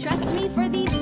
Trust me for these